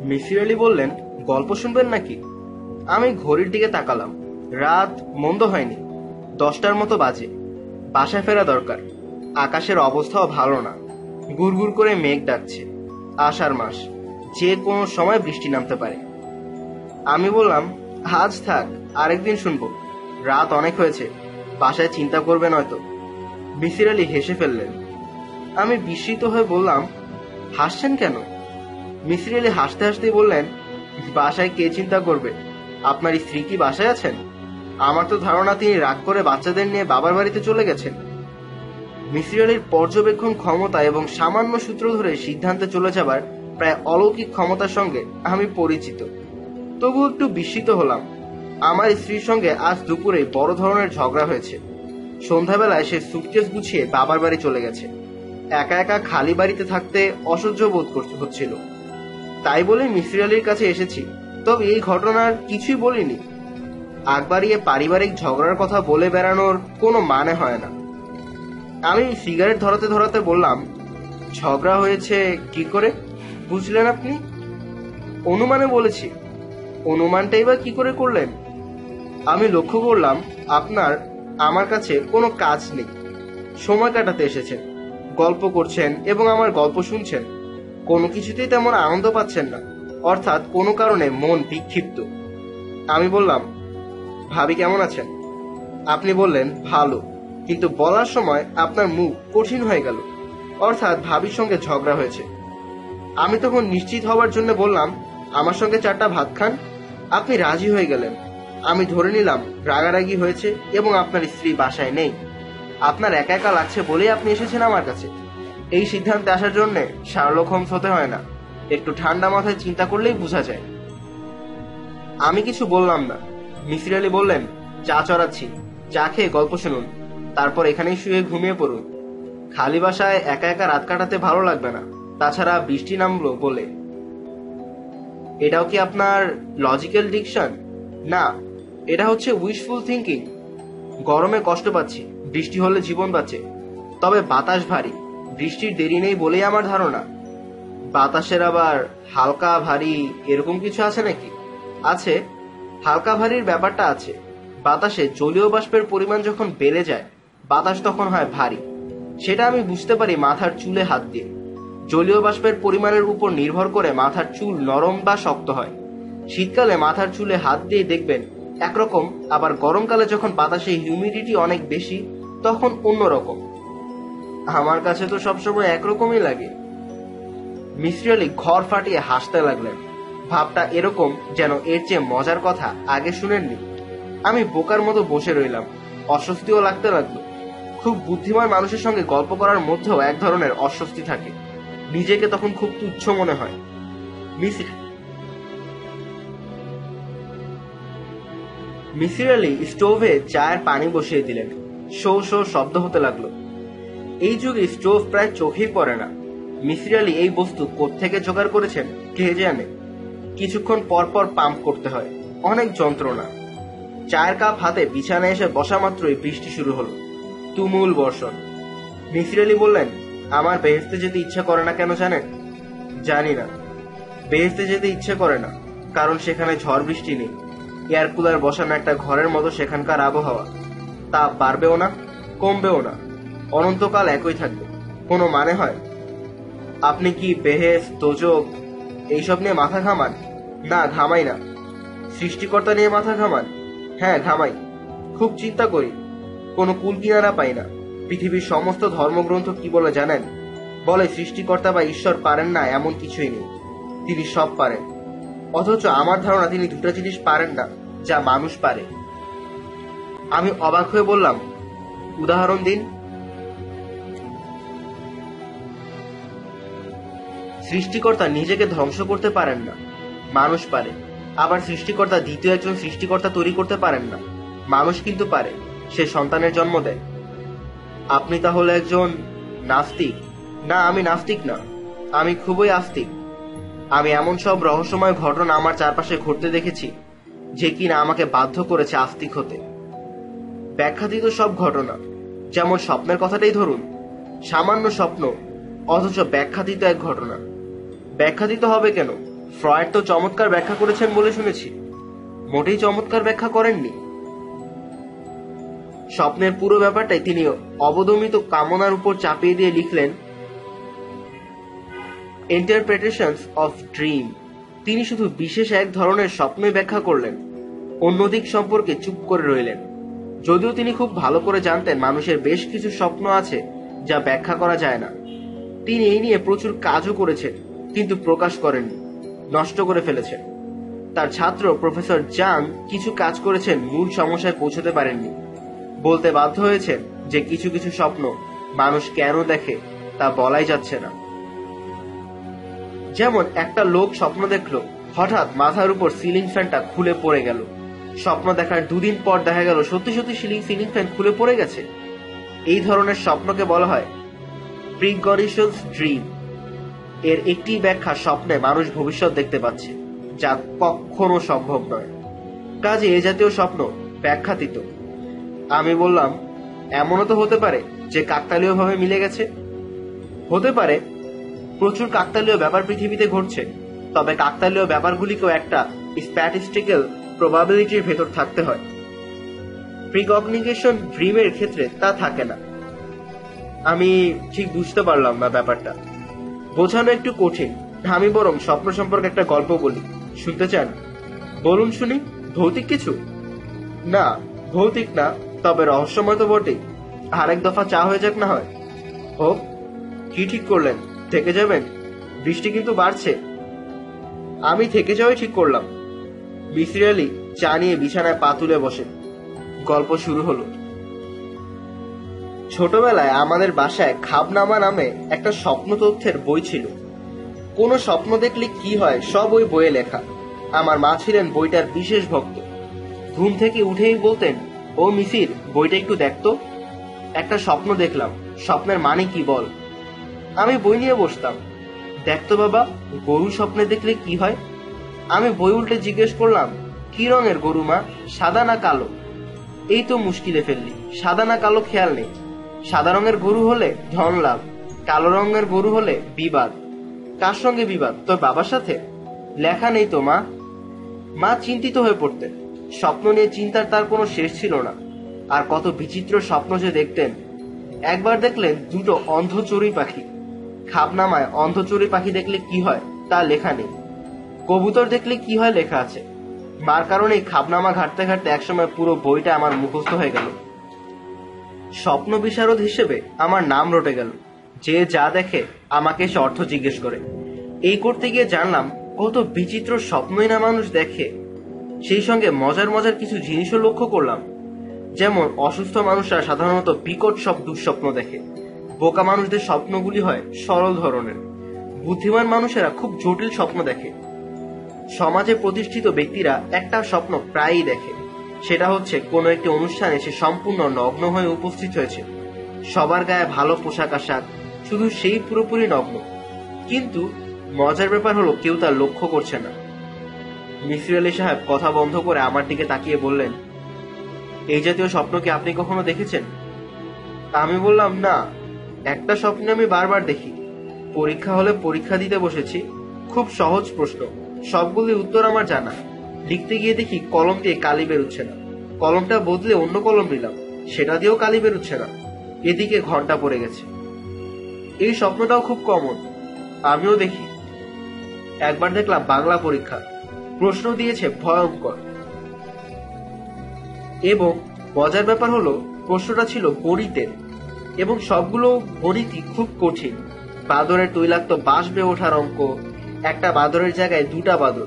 মিসির আলী বললেন, গল্প শুনবেন নাকি? আমি ঘড়ির দিকে তাকালাম। রাত মন্দ হয়নি। দশটার মতো বাজে। বাসায় ফেরা দরকার। আকাশের অবস্থাও ভালো না। গুড়গুড় করে মেঘ ডাকছে। আষাঢ় মাস। যে কোনো সময় বৃষ্টি নামতে পারে। আমি বললাম, আজ থাক, আরেকদিন শুনব। রাত অনেক হয়েছে। বাসায় চিন্তা করবে নয়তো। মিসির আলী হেসে ফেললেন। আমি বিস্মিত হয়ে বললাম, হাসছেন কেন? মিসির আলী হাসতে হাসতেই বললেন, বাসায় কে চিন্তা করবে? আপনার স্ত্রী কি বাসায় আছেন? আমার তো ধারণা তিনি রাগ করে বাচ্চাদের নিয়ে বাবার বাড়িতে চলে গেছেন। মিসির আলীর পর্যবেক্ষণ ক্ষমতা এবং সামান্য সূত্র ধরে সিদ্ধান্তে চলে যাবার প্রায় অলৌকিক ক্ষমতার সঙ্গে আমি পরিচিত। তবু একটু বিস্মিত হলাম। আমার স্ত্রীর সঙ্গে আজ দুপুরে বড় ধরনের ঝগড়া হয়েছে। সন্ধ্যাবেলায় সে সুটকেস গুছিয়ে বাবার বাড়ি চলে গেছে। একা একা খালি বাড়িতে থাকতে অসহ্য বোধ করতে হচ্ছিল। তাই বলে মিসির আলীর কাছে এসেছি। তবে এই ঘটনার কিছুই বলিনি। আগ বাড়িয়ে পারিবারিক ঝগড়ার কথা বলে বেড়ানোর কোনো মানে হয় না। আমি সিগারেট ধরাতে ধরাতে বললাম, ঝগড়া হয়েছে কি করে? বুঝলেন আপনি? অনুমানে বলেছি। অনুমানটাই বা কি করে করলেন? আমি লক্ষ্য করলাম, আপনার আমার কাছে কোনো কাজ নেই। সময় কাটাতে এসেছেন, গল্প করছেন এবং আমার গল্প শুনছেন। কোনো কিছুতেই তেমন আনন্দ পাচ্ছেন না। অর্থাৎ কোনো কারণে মন বিক্ষিপ্ত। আমি বললাম, ভাবি কেমন আছেন? আপনি বললেন, ভালো। কিন্তু বলার সময় আপনার মুখ কঠিন হয়ে গেল। অর্থাৎ ভাবির সঙ্গে ঝগড়া হয়েছে। আমি তখন নিশ্চিত হওয়ার জন্য বললাম, আমার সঙ্গে চারটা ভাত খান। আপনি রাজি হয়ে গেলেন। আমি ধরে নিলাম রাগারাগি হয়েছে এবং আপনার স্ত্রী বাসায় নেই। আপনার একা একা লাগছে বলেই আপনি এসেছেন আমার কাছে। এই সিদ্ধান্তে আসার জন্য শার্লক হোমস হতে হয় না। একটু ঠান্ডা মাথায় চিন্তা করলেই বোঝা যায়। আমি কিছু বললাম না। মিসির আলী বললেন, চা চড়াচ্ছি, চা খেয়ে গল্প শুনুন। তারপর এখানেই শুয়ে ঘুমিয়ে পড়ুন। খালি বাসায় একা একা রাত কাটাতে ভালো লাগবে না। তাছাড়া বৃষ্টি নামলো বলে। এটাও কি আপনার লজিক্যাল ডিকশন না, এটা হচ্ছে উইশফুল থিঙ্কিং গরমে কষ্ট পাচ্ছি, বৃষ্টি হলে জীবন বাঁচে। তবে বাতাস ভারী। বৃষ্টির দেরি নেই বলেই আমার ধারণা। বাতাসের আবার হালকা ভারী এরকম কিছু আছে নাকি? আছে, হালকা ভারীর ব্যাপারটা আছে। বাতাসে জলীয় বাষ্পের পরিমাণ যখন বেড়ে যায়, বাতাস তখন হয় ভারী। সেটা আমি বুঝতে পারি মাথার চুলে হাত দিয়ে। জলীয় বাষ্পের পরিমাণের উপর নির্ভর করে মাথার চুল নরম বা শক্ত হয়। শীতকালে মাথার চুলে হাত দিয়ে দেখবেন, একরকম, আবার গরমকালে যখন বাতাসে হিউমিডিটি অনেক বেশি, তখন অন্যরকম। আমার কাছে তো সবসময় একরকমই লাগে। মিস্ত্রি আলী ঘর ফাটিয়ে হাসতে লাগলেন। ভাবটা এরকম যেন এর চেয়ে মজার কথা আগে শুনেননি। আমি বোকার মতো বসে রইলাম। অস্বস্তিও লাগতে লাগল। খুব বুদ্ধিমান মানুষের সঙ্গে গল্প করার মধ্যেও এক ধরনের অস্বস্তি থাকে। নিজেকে তখন খুব তুচ্ছ মনে হয়। মিসির মিসির আলী স্টোভে চায়ের পানি বসিয়ে দিলেন। শো শো শব্দ হতে লাগল। এই যুগে স্টোভ প্রায় চোখেই পড়ে না। মিসির আলী এই বস্তু কোত্থেকে জোগাড় করেছেন, কে জানে? কিছুক্ষণ পর পর পাম্প করতে হয়, অনেক যন্ত্রণা। চায়ের কাপ হাতে বিছানায় এসে বসা মাত্রই বৃষ্টি শুরু হলো, তুমুল বর্ষণ। মিসির আলী বললেন, আমার বেহেস্তে যেতে ইচ্ছা করে না কেন জানেন? জানি না। বেহেস্তে যেতে ইচ্ছে করে না, কারণ সেখানে ঝড় বৃষ্টি নেই। এয়ার কুলার বসানো একটা ঘরের মতো সেখানকার আবহাওয়া। তাপ বাড়বেও না, কমবেও না। অনন্তকাল একই থাকবে। কোনো মানে হয়? আপনি কি বেহেস দোজক এইসব নিয়ে মাথা ঘামান? না, ঘামাই না। সৃষ্টিকর্তা নিয়ে মাথা ঘামান? হ্যাঁ ঘামাই। খুব চিন্তা করি। কোনো কুল কিনারা পাই না। পৃথিবীর সমস্ত ধর্মগ্রন্থ কি বলে জানেন? বলে, সৃষ্টিকর্তা বা ঈশ্বর পারেন না, এমন কিছুই নেই। তিনি সব পারেন। অথচ আমার ধারণা, তিনি দুটো জিনিস পারেন না, যা মানুষ পারে। আমি অবাক হয়ে বললাম, উদাহরণ দিন। সৃষ্টিকর্তা নিজেকে ধ্বংস করতে পারেন না। মানুষ পারে। আবার সৃষ্টিকর্তা দ্বিতীয় একজন সৃষ্টিকর্তা তৈরি করতে পারেন না। মানুষ কিন্তু পারে। সে সন্তানের জন্ম দেয়। আপনি তাহলে একজন নাস্তিক? না, আমি নাস্তিক না। আমি খুবই আস্তিক। আমি এমন সব রহস্যময় ঘটনা আমার চারপাশে ঘটতে দেখেছি, যে কিনা আমাকে বাধ্য করেছে আস্তিক হতে। ব্যাখ্যাতীত সব ঘটনা, যেমন স্বপ্নের কথাটাই ধরুন, সামান্য স্বপ্ন, অথচ ব্যাখ্যাতীত এক ঘটনা। ব্যাখ্যাতীত হবে কেন? ফ্রয়েড তো চমৎকার ব্যাখ্যা করেছেন বলে শুনেছি। মোটেই চমৎকার ব্যাখ্যা করেননি। স্বপ্নের পুরো ব্যাপারটাই তিনি অবদমিত কামনার উপর চাপিয়ে দিয়ে লিখলেন ইন্টারপ্রিটেশনস অফ ড্রিম তিনি শুধু বিশেষ এক ধরনের স্বপ্নই ব্যাখ্যা করলেন, অন্য দিক সম্পর্কে চুপ করে রইলেন। যদিও তিনি খুব ভালো করে জানতেন মানুষের বেশ কিছু স্বপ্ন আছে যা ব্যাখ্যা করা যায় না। তিনি এই নিয়ে প্রচুর কাজও করেছেন। কিন্তু প্রকাশ করেননি। নষ্ট করে ফেলেছেন তার ছাত্র প্রফেসর জাং কিছু কাজ করেছেন মূল সমস্যায় পৌঁছতে পারেননি। বলতে বাধ্য হয়েছেন যে কিছু কিছু স্বপ্ন মানুষ কেন দেখে তা বলাই যাচ্ছে না। যেমন একটা লোক স্বপ্ন দেখল, হঠাৎ মাথার উপর সিলিং ফ্যানটা খুলে পড়ে গেল। স্বপ্ন দেখার দুদিন পর দেখা গেল, সত্যি সত্যি সিলিং সিলিং ফ্যান খুলে পড়ে গেছে। এই ধরনের স্বপ্নকে বলা হয় প্রিগনিশনস ড্রিম। এর একটি ব্যাখ্যা স্বপ্নে মানুষ ভবিষ্যৎ দেখতে পাচ্ছে, যা কখনো সম্ভব নয়। কাজে এ জাতীয় স্বপ্ন ব্যাখ্যাতীত। আমি বললাম, এমনও তো হতে পারে যে কাকতালীয় ভাবে মিলে গেছে। হতে পারে, প্রচুর কাকতালীয় ব্যাপার পৃথিবীতে ঘটছে, তবে কাকতালীয় ব্যাপারগুলিকেও একটা স্ট্যাটিস্টিক্যাল প্রবাবিলিটির ভেতর থাকতে হয়। প্রিকগনিকেশন ড্রিমের ক্ষেত্রে তা থাকে না। আমি ঠিক বুঝতে পারলাম না ব্যাপারটা। বোঝানো একটু কঠিন। আমি বরং স্বপ্ন সম্পর্কে একটা গল্প বলি। শুনতে চান? বলুন শুনি, ভৌতিক কিছু? না, ভৌতিক না, তবে রহস্যময় তো বটেই। আরেক দফা চা হয়ে যাক না হয়। হোক, কি ঠিক করলেন? থেকে যাবেন? বৃষ্টি কিন্তু বাড়ছে। আমি থেকে যাওয়াই ঠিক করলাম। মিসির আলী চা নিয়ে বিছানায় পা তুলে বসে গল্প শুরু হলো। ছোটবেলায় আমাদের বাসায় খাবনামা নামে একটা স্বপ্ন তথ্যের বই ছিল। কোনো স্বপ্ন দেখলে কি হয়, সব ওই বইয়ে লেখা। আমার মা ছিলেন বইটার বিশেষ ভক্ত। ঘুম থেকে উঠেই বলতেন, ও মিসির, বইটা একটু দেখতো একটা স্বপ্ন দেখলাম, স্বপ্নের মানে কি বল? আমি বই নিয়ে বসতাম। দেখতো বাবা, গরু স্বপ্নে দেখলে কি হয়? আমি বই উল্টে জিজ্ঞেস করলাম, কি রঙের গরু মা, সাদা না কালো? এই তো মুশকিলে ফেললি, সাদা না কালো খেয়াল নেই। সাদা রঙের গরু হলে ধন লাভ, কালো রঙের গরু হলে বিবাদ। কার সঙ্গে বিবাদ? তোর বাবার সাথে? লেখা নেই তো, মা। মা চিন্তিত হয়ে পড়তেন। স্বপ্ন নিয়ে চিন্তার তার কোনো শেষ ছিল না। আর কত বিচিত্র স্বপ্ন যে দেখতেন। একবার দেখলেন দুটো অন্ধ চড়ুই পাখি। খাবনামায় অন্ধ চড়ুই পাখি দেখলে কি হয় তা লেখা নেই। কবুতর দেখলে কি হয় লেখা আছে। মার কারণে খাবনামা ঘাটতে ঘাটতে একসময় পুরো বইটা আমার মুখস্থ হয়ে গেল। স্বপ্ন বিশারদ হিসেবে আমার নাম রটে গেল। যে যা দেখে আমাকে সে অর্থ জিজ্ঞেস করে। এই করতে গিয়ে জানলাম, কত বিচিত্র স্বপ্নই না মানুষ দেখে। সেই সঙ্গে মজার মজার কিছু জিনিসও লক্ষ্য করলাম। যেমন, অসুস্থ মানুষরা সাধারণত বিকট সব দুঃস্বপ্ন দেখে। বোকা মানুষদের স্বপ্নগুলি হয় সরল ধরনের। বুদ্ধিমান মানুষেরা খুব জটিল স্বপ্ন দেখে। সমাজে প্রতিষ্ঠিত ব্যক্তিরা একটা স্বপ্ন প্রায়ই দেখে। সেটা হচ্ছে, কোনো একটি অনুষ্ঠানে সে সম্পূর্ণ নগ্ন হয়ে উপস্থিত হয়েছে। সবার গায়ে ভালো পোশাক আশাক, শুধু সেই পুরোপুরি নগ্ন। কিন্তু মজার ব্যাপার হলো, কেউ তার লক্ষ্য করছে না। মিসির আলী সাহেব কথা বন্ধ করে আমার দিকে তাকিয়ে বললেন, এই জাতীয় স্বপ্ন কি আপনি কখনো দেখেছেন? আমি বললাম, না। একটা স্বপ্ন আমি বারবার দেখি। পরীক্ষা হলে পরীক্ষা দিতে বসেছি। খুব সহজ প্রশ্ন। সবগুলি উত্তর আমার জানা। লিখতে গিয়ে দেখি কলম দিয়ে কালি বেরোচ্ছে না। কলমটা বদলে অন্য কলম নিলাম। সেটা দিয়েও কালি বেরোচ্ছে না। এদিকে ঘণ্টা পড়ে গেছে। এই স্বপ্নটাও খুব কমন আমিও দেখি। একবার দেখলাম বাংলা পরীক্ষা। প্রশ্ন দিয়েছে ভয়ঙ্কর। এবং মজার ব্যাপার হলো, প্রশ্নটা ছিল গণিতের। এবং সবগুলো গণিতই খুব কঠিন। বাদরের তৈলাক্ত বাঁশ বাঁশবে ওঠার অঙ্ক, একটা বাদরের জায়গায় দুটা বাদর।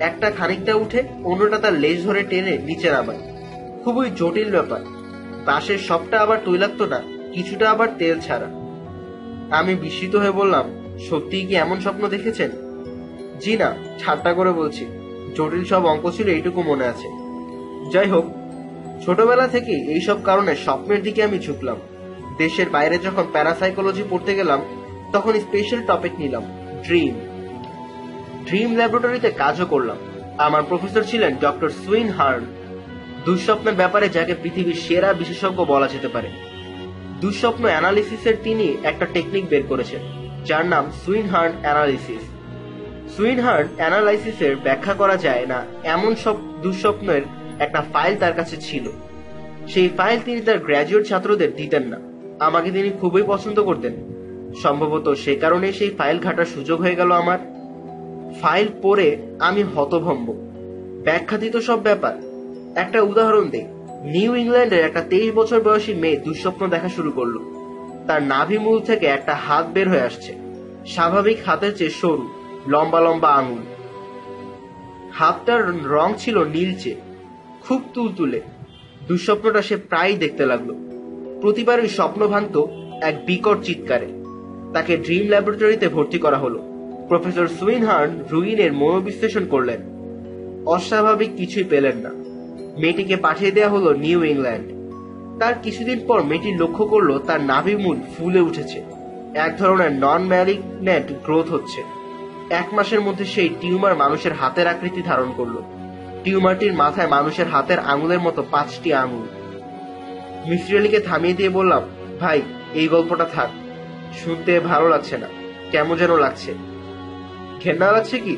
একটা খানিকটা উঠে, অন্যটা তার লেজ ধরে টেনে নিচে নামায় খুবই জটিল ব্যাপার। বাঁশের সবটা আবার তৈলাক্ত না, কিছুটা আবার তেল ছাড়া। আমি বিস্মিত হয়ে বললাম, সত্যিই কি এমন স্বপ্ন দেখেছেন? জি না, ঠাট্টা করে বলছি। জটিল সব অঙ্ক ছিল, এইটুকু মনে আছে। যাই হোক, ছোটবেলা থেকে এইসব কারণে স্বপ্নের দিকে আমি ঝুঁকলাম। দেশের বাইরে যখন প্যারাসাইকোলজি পড়তে গেলাম, তখন স্পেশাল টপিক নিলাম ড্রিম ড্রিম ল্যাবরেটরিতে কাজও করলাম। আমার প্রফেসর ছিলেন ডক্টর সুইন হার্ন। দুঃস্বপ্নের ব্যাপারে যাকে পৃথিবীর সেরা বিশেষজ্ঞ বলা যেতে পারে। দুঃস্বপ্ন অ্যানালিসিসের তিনি একটা টেকনিক বের করেছেন, যার নাম সুইন হার্ন অ্যানালিসিস। সুইনহার্ট অ্যানালাইসিসের ব্যাখ্যা করা যায় না, এমন সব দুঃস্বপ্নের একটা ফাইল তার কাছে ছিল। সেই ফাইল তিনি তার গ্র্যাজুয়েট ছাত্রদের দিতেন না। আমাকে তিনি খুবই পছন্দ করতেন। সম্ভবত সে কারণে সেই ফাইল ঘাটার সুযোগ হয়ে গেল আমার। ফাইল পড়ে আমি হতভম্ব। ব্যাখ্যাতীত সব ব্যাপার। একটা উদাহরণ দেই। নিউ ইংল্যান্ডের একটা তেইশ বছর বয়সী মেয়ে দুঃস্বপ্ন দেখা শুরু করল। তার নাভি মূল থেকে একটা হাত বের হয়ে আসছে। স্বাভাবিক হাতের চেয়ে সরু, লম্বা লম্বা আঙুল। হাতটার রং ছিল নীলচে, খুব তুলতুলে। দুঃস্বপ্নটা সে প্রায়ই দেখতে লাগল। প্রতিবারই স্বপ্ন ভাঙত এক বিকট চিৎকারে। তাকে ড্রিম ল্যাবরেটরিতে ভর্তি করা হলো। প্রফেসর সুইনহার্ন রুইনের মনোবিশ্লেষণ করলেন। অস্বাভাবিক কিছুই পেলেন না। মেয়েটিকে পাঠিয়ে দেওয়া হলো নিউ ইংল্যান্ড। তার কিছুদিন পর মেয়েটি লক্ষ্য করল তার নাভিমূল ফুলে উঠেছে। এক ধরনের নন ম্যালিগনেট গ্রোথ হচ্ছে। এক মাসের মধ্যে সেই টিউমার মানুষের হাতের আকৃতি ধারণ করল। টিউমারটির মাথায় মানুষের হাতের আঙুলের মতো পাঁচটি আঙুল। মিস্ত্রি আলীকে থামিয়ে দিয়ে বললাম, ভাই, এই গল্পটা থাক। শুনতে ভালো লাগছে না। কেমন যেন লাগছে। ঘেন্না লাগছে কি?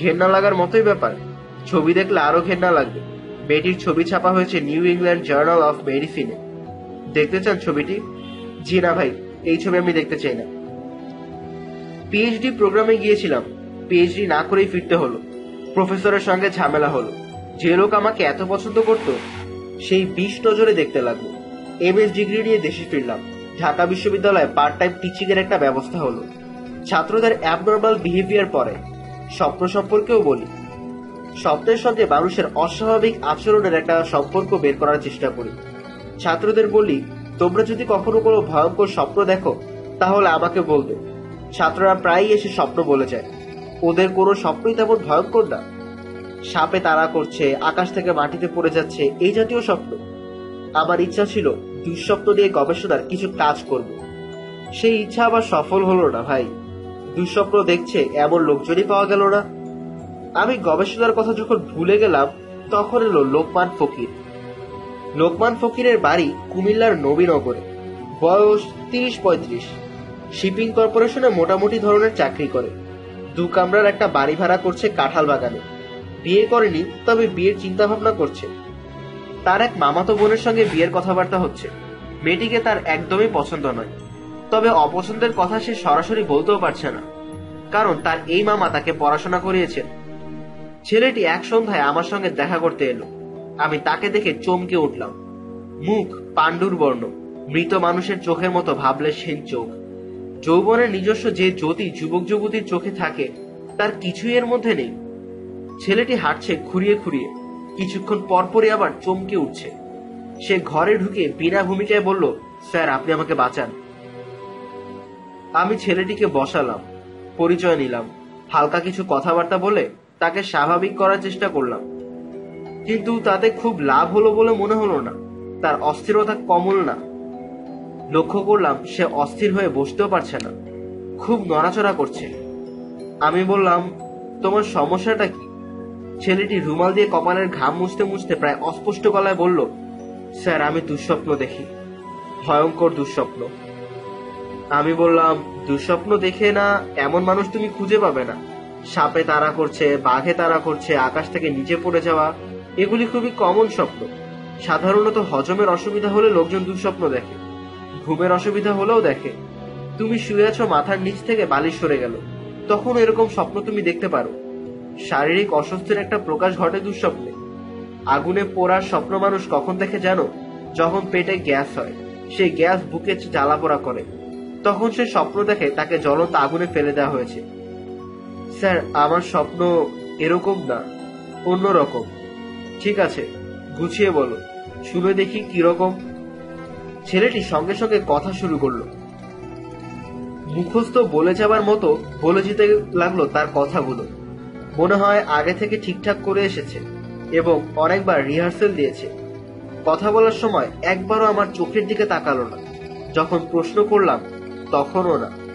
ঘেন্না লাগার মতোই ব্যাপার। ছবি দেখলে আরও ঘেন্না লাগবে। মেয়েটির ছবি ছাপা হয়েছে নিউ ইংল্যান্ড জার্নাল অফ মেডিসিনে। দেখতে চান ছবিটি? জি না ভাই, এই ছবি আমি দেখতে চাই না। পিএইচডি প্রোগ্রামে গিয়েছিলাম। পিএইচডি না করেই ফিরতে হলো। প্রফেসরের সঙ্গে ঝামেলা হলো। যে লোক আমাকে এত পছন্দ করত, সেই বিশ নজরে দেখতে লাগল। এমএস ডিগ্রি নিয়ে দেশে ফিরলাম। ঢাকা বিশ্ববিদ্যালয়ে পার্ট টাইম টিচিং এর একটা ব্যবস্থা হলো। ছাত্রদের অ্যাবনর্মাল বিহেভিয়ার পরে। স্বপ্ন সম্পর্কেও বলি। স্বপ্নের সঙ্গে মানুষের অস্বাভাবিক আচরণের একটা সম্পর্ক বের করার চেষ্টা করি। ছাত্রদের বলি, তোমরা যদি কখনো কোনো ভয়ঙ্কর স্বপ্ন দেখো, তাহলে আমাকে বলবে। ছাত্ররা প্রায়ই এসে স্বপ্ন বলে যায়। ওদের কোনো স্বপ্নই তেমন ভয়ঙ্কর না। সাপে তাড়া করছে, আকাশ থেকে মাটিতে পড়ে যাচ্ছে, এই জাতীয় স্বপ্ন। আমার ইচ্ছা ছিল দুঃস্বপ্ন দিয়ে গবেষণার কিছু কাজ করব। সেই ইচ্ছা আবার সফল হলো না, ভাই। দুঃস্বপ্ন দেখছে এমন লোকজনই পাওয়া গেল না। আমি গবেষণার কথা যখন ভুলে গেলাম, তখন এলো লোকমান ফকির। লোকমান ফকিরের বাড়ি কুমিল্লার নবীনগরে। বয়স তিরিশ পঁয়ত্রিশ। শিপিং কর্পোরেশনে মোটামুটি ধরনের চাকরি করে। দু কামরার একটা বাড়ি ভাড়া করছে কাঁঠাল বাগানে। বিয়ে করেনি, তবে বিয়ের চিন্তা ভাবনা করছে। তার এক মামাতো বোনের সঙ্গে বিয়ের কথাবার্তা হচ্ছে। মেয়েটিকে তার একদমই পছন্দ নয়। তবে অপছন্দের কথা সে সরাসরি বলতেও পারছে না, কারণ তার এই মামা তাকে পড়াশোনা করিয়েছেন। ছেলেটি এক সন্ধ্যায় আমার সঙ্গে দেখা করতে এলো। আমি তাকে দেখে চমকে উঠলাম। মুখ পাণ্ডুর বর্ণ, মৃত মানুষের চোখের মতো ভাবলে সেন চোখ। যৌবনের নিজস্ব যে জ্যোতি যুবক যুবতীর চোখে থাকে, তার কিছুই এর মধ্যে নেই। ছেলেটি হাঁটছে খুঁড়িয়ে খুঁড়িয়ে কিছুক্ষণ পরপরই আবার চমকে উঠছে। সে ঘরে ঢুকে বিনা ভূমিকায় বলল, স্যার, আপনি আমাকে বাঁচান। আমি ছেলেটিকে বসালাম, পরিচয় নিলাম, হালকা কিছু কথাবার্তা বলে তাকে স্বাভাবিক করার চেষ্টা করলাম। কিন্তু তাতে খুব লাভ হলো বলে মনে হলো না, তার অস্থিরতা কমল না। লক্ষ্য করলাম সে অস্থির হয়ে বসতেও পারছে না, খুব নড়াচড়া করছে। আমি বললাম, তোমার সমস্যাটা কি? ছেলেটি রুমাল দিয়ে কপালের ঘাম মুছতে মুছতে প্রায় অস্পষ্ট গলায় বলল, স্যার, আমি দুঃস্বপ্ন দেখি, ভয়ঙ্কর দুঃস্বপ্ন। আমি বললাম, দুঃস্বপ্ন দেখে না, এমন মানুষ তুমি খুঁজে পাবে না। সাপে তারা করছে, বাঘে তারা করছে, আকাশ থেকে নিচে পড়ে যাওয়া, এগুলি খুবই কমন স্বপ্ন। সাধারণত হজমের অসুবিধা হলে লোকজন দুঃস্বপ্ন দেখে, ঘুমের অসুবিধা হলেও দেখে। তুমি শুয়ে আছো, মাথার নিচ থেকে বালিশ সরে গেল। তখন এরকম স্বপ্ন তুমি দেখতে পারো। শারীরিক অস্বস্তির একটা প্রকাশ ঘটে দুঃস্বপ্নে। আগুনে পোড়ার স্বপ্ন মানুষ কখন দেখে জানো? যখন পেটে গ্যাস হয়। সেই গ্যাস বুকে জ্বালা পোড়া করে। তখন সে স্বপ্ন দেখে তাকে জ্বলন্ত আগুনে ফেলে দেওয়া হয়েছে। স্যার, আমার স্বপ্ন এরকম না, অন্যরকম। ঠিক আছে, গুছিয়ে বলো, শুনে দেখি কীরকম। ছেলেটি সঙ্গে সঙ্গে কথা শুরু করল। মুখস্থ বলে যাবার মতো বলে যেতে লাগল তার কথাগুলো। মনে হয় আগে থেকে ঠিকঠাক করে এসেছে এবং অনেকবার রিহার্সেল দিয়েছে। কথা বলার সময় একবারও আমার চোখের দিকে তাকালো না। যখন প্রশ্ন করলাম তখনও না